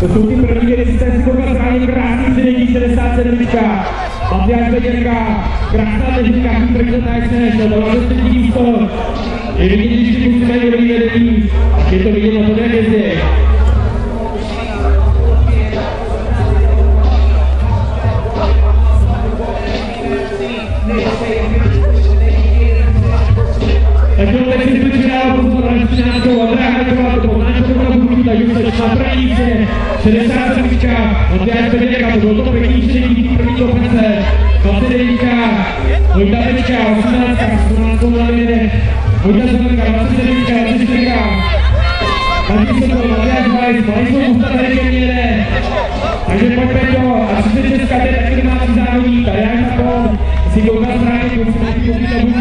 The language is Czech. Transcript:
To jsou ty první rezistenci, kurva zranění, krásný předění, 67. Matyáš Beděrka, krásná technika, první tak se nešel, dala do třetí místo. Je vidět, když ty kluci mají dobrý vedení, je to vidět na to hvězdě. Tak to teď si přidává pozor na 13. Andrea Hačová, to byl tak už se na místě, 67. Matyáš Beděrka, to byl to pěkný první kopence, 29. Vojta Bečka, 18. 17. na lidé, Vojta Zelenka, 29. 24. Martin Sokol, Matyáš Vajs, Majsou Musta tady ke mně jede. Takže pojďme to, a 36. Se colocar atrás,